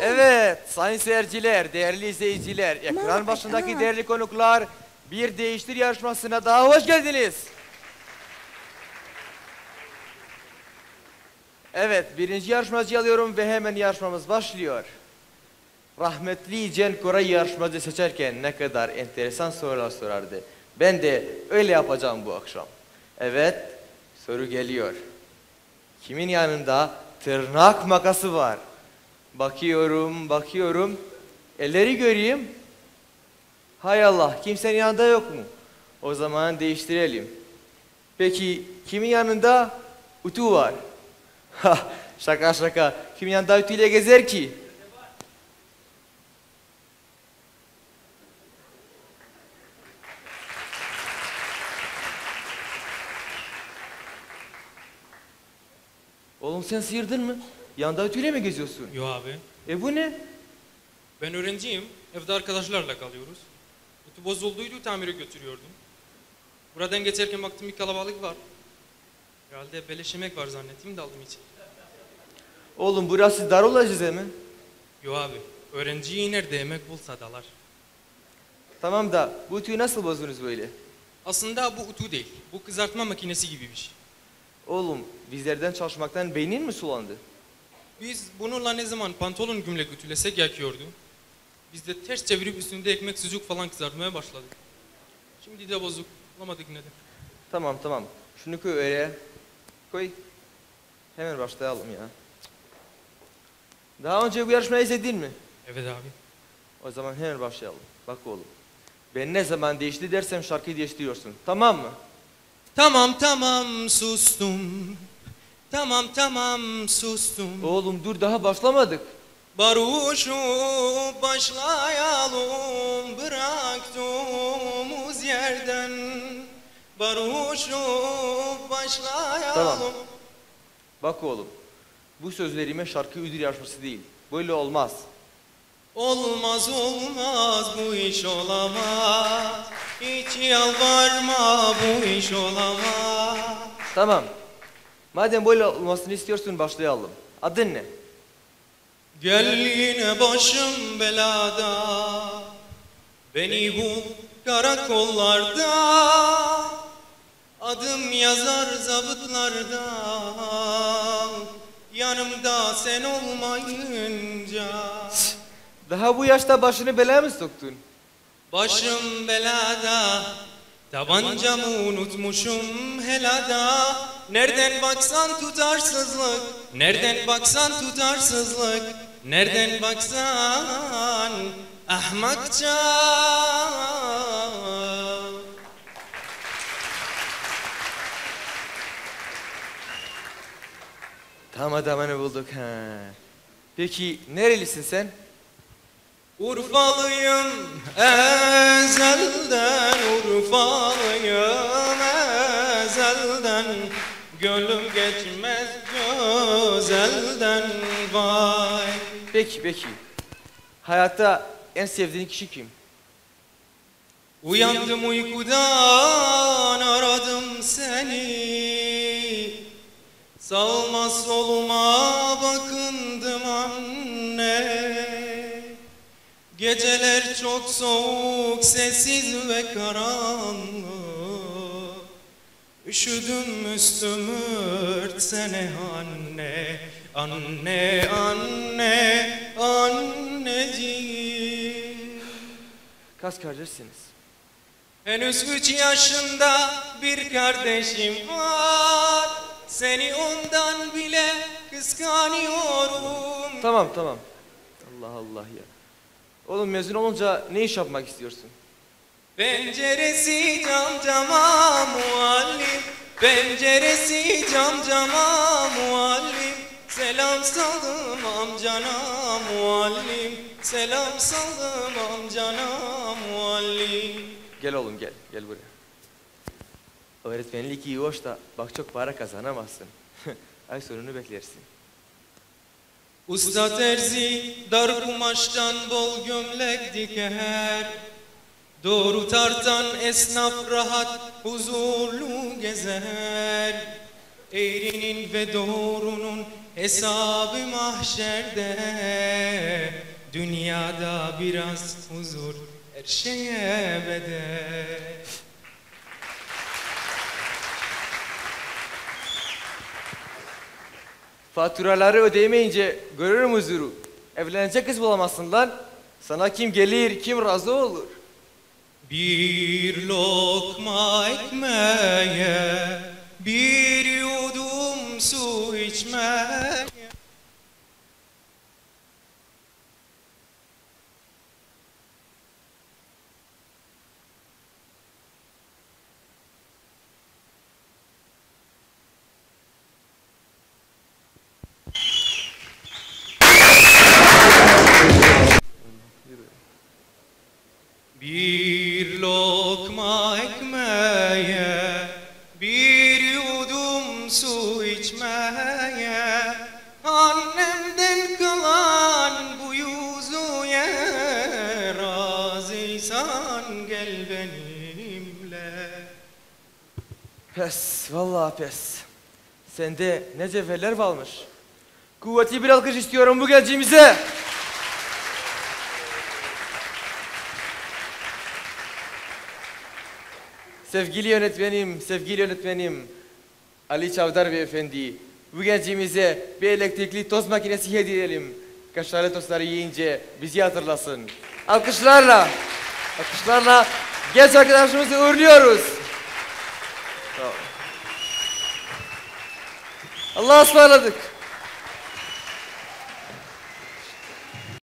Evet sayın seyirciler, değerli izleyiciler, ekran başındaki değerli konuklar bir değiştir yarışmasına daha hoş geldiniz. Evet birinci yarışmacı alıyorum ve hemen yarışmamız başlıyor. Rahmetli Cen Koray yarışmacı seçerken ne kadar enteresan sorular sorardı. Ben de öyle yapacağım bu akşam. Evet soru geliyor. Kimin yanında tırnak makası var? Bakıyorum, bakıyorum. Elleri göreyim. Hay Allah, kimsenin yanında yok mu? O zaman değiştirelim. Peki kimin yanında utu var? Ha, şaka şaka. Kimin yanında ütüyle gezer ki? Oğlum sen sıyırdın mı? Yanda ütüyle mi geziyorsun? Yo abi. E bu ne? Ben öğrenciyim. Evde arkadaşlarla kalıyoruz. Kutu bozulduydu tamire götürüyordum. Buradan geçerken baktım bir kalabalık var. Herhalde beleş yemek var zannettim de aldım için. Oğlum burası Darul Acize mi? Yo abi. Öğrenciyi nerede yemek bulsa dalar. Tamam da bu ütüyü nasıl bozdunuz böyle? Aslında bu utu değil. Bu kızartma makinesi gibi bir şey. Oğlum bizlerden çalışmaktan beynin mi sulandı? Biz bununla ne zaman pantolon gümlek ütülesek yakıyordu. Biz de ters çevirip üstünde ekmek sucuk falan kızartmaya başladık. Şimdi de bozuk. Bulamadık ne de. Tamam tamam. Şunu koy oraya. Koy. Hemen başlayalım ya. Daha önce bu yarışmayı izledin mi? Evet abi. O zaman hemen başlayalım. Bak oğlum. Ben ne zaman değişti dersem şarkıyı değiştiriyorsun. Tamam mı? Tamam tamam sustum. Tamam tamam sustum. Oğlum dur daha başlamadık. Baruşu başlayalım bıraktığımız yerden. Baruşu başlayalım. Tamam. Bak oğlum. Bu sözlerime şarkı ödül yarışması değil. Böyle olmaz. Olmaz olmaz bu iş olamaz. Hiç yalvarma bu iş olamaz. Tamam. Madem böyle olmasını istiyorsun başlayalım. Adın ne? Gel yine başım belada Beni bul karakollarda Adım yazar zabıtlarda Yanımda sen olmayınca Daha bu yaşta başını belaya mı soktun? Başım belada Tabancamı unutmuşum helada Nereden baksan tutarsızlık. Nereden baksan tutarsızlık. Nereden baksan ahmakça. Tam adamını bulduk ha. Peki nerelisin sen? Urfalıyım. Ezelden Urfalıyım. Ezelden Gönlüm geçmez gözelden vay Peki peki. Hayatta en sevdiğin kişi kim? Uyandım uykudan aradım seni Sağıma soluma bakındım anne Geceler çok soğuk, sessiz ve karanlık Üşüdüm üstümü örtsene anne Anne, anne, anneciğim Kaç kardeşsiniz? Henüz üç yaşında bir kardeşim var Seni ondan bile kıskanıyorum Tamam tamam. Allah Allah ya. Oğlum mezun olunca ne iş yapmak istiyorsun? Penceresi cam cama muallim Penceresi cam cama muallim Selam saldım amcana muallim Selam saldım amcana muallim Gel oğlum gel. Gel buraya. Öğretmenlik iyi hoş da bak çok para kazanamazsın. Ay sonunu beklersin. Usta terzi dar kumaştan bol gömlek diker Doğru tartan esnaf rahat huzurlu gezer Eğrinin ve doğrunun hesabı mahşerde Dünyada biraz huzur her şeye bedel Faturaları ödeyemeyince görürüm huzuru. Evlenecek kız bulamazsın lan. Sana kim gelir, kim razı olur. Bir lokma ekmeğe Bir yudum su içmeye su içmeye Annemden kalan bu yüzüye Razıysan gel benimle Pes, vallahi pes. Sende ne cevherler varmış. Kuvvetli bir alkış istiyorum bu gencimize. Sevgili yönetmenim, sevgili yönetmenim Ali Çavdar Beyefendi, bu gencimize bir elektrikli toz makinesi hediye edelim. Kaşarlı tostları yiyince bizi hatırlasın. Alkışlarla, alkışlarla genç arkadaşımızı uğurluyoruz. Allah'a ısmarladık.